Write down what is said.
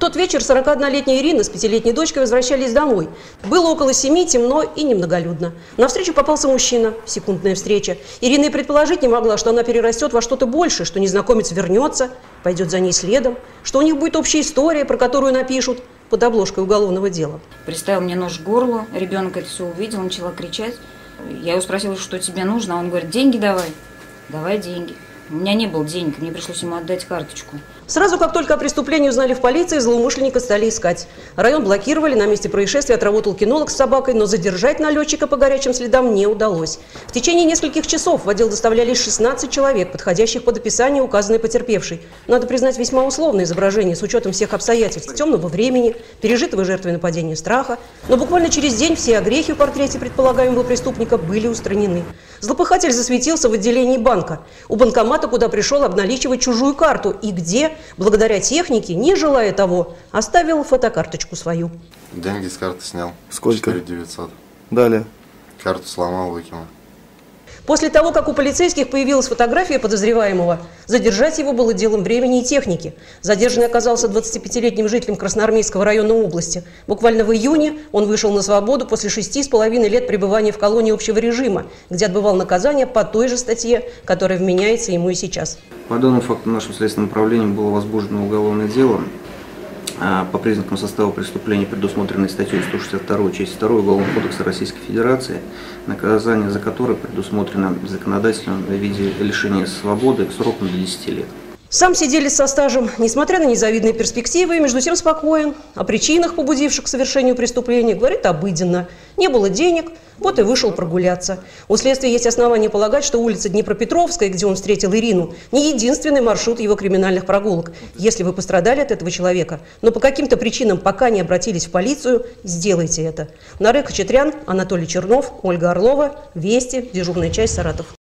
тот вечер 41-летняя Ирина с пятилетней дочкой возвращались домой. Было около семи, темно и немноголюдно. На встречу попался мужчина. Секундная встреча. Ирина и предположить не могла, что она перерастет во что-то большее, что незнакомец вернется, пойдет за ней следом, что у них будет общая история, про которую напишут под обложкой уголовного дела. Приставил мне нож к горлу, ребенок это все увидел, начала кричать. Я его спросила, что тебе нужно, а он говорит, деньги давай. Давай деньги. У меня не было денег, мне пришлось ему отдать карточку. Сразу, как только о преступлении узнали в полиции, злоумышленника стали искать. Район блокировали, на месте происшествия отработал кинолог с собакой, но задержать налетчика по горячим следам не удалось. В течение нескольких часов в отдел доставляли 16 человек, подходящих под описание указанной потерпевшей. Надо признать весьма условное изображение с учетом всех обстоятельств темного времени, пережитого жертвой нападения страха. Но буквально через день все огрехи в портрете предполагаемого преступника были устранены. Злопыхатель засветился в отделении банка. У банкомата, куда пришел обналичивать чужую карту и где, благодаря технике, не желая того, оставил фотокарточку свою. Деньги с карты снял. Сколько? 4900. Далее. Карту сломал, выкинул. После того, как у полицейских появилась фотография подозреваемого, задержать его было делом времени и техники. Задержанный оказался 25-летним жителем Красноармейского района области. Буквально в июне он вышел на свободу после шести с половиной лет пребывания в колонии общего режима, где отбывал наказание по той же статье, которая вменяется ему и сейчас. По данному факту нашим следственным управлением было возбуждено уголовное дело по признакам состава преступления, предусмотренной статьей 162 часть 2 Уголовного кодекса Российской Федерации, наказание за которое предусмотрено законодательством в виде лишения свободы сроком до 10 лет. Сам сиделец со стажем, несмотря на незавидные перспективы, между тем спокоен. О причинах, побудивших к совершению преступления, говорит обыденно. Не было денег, вот и вышел прогуляться. У следствия есть основания полагать, что улица Днепропетровская, где он встретил Ирину, не единственный маршрут его криминальных прогулок. Если вы пострадали от этого человека, но по каким-то причинам пока не обратились в полицию, сделайте это. Нарек Четрян, Анатолий Чернов, Ольга Орлова, Вести, дежурная часть Саратов.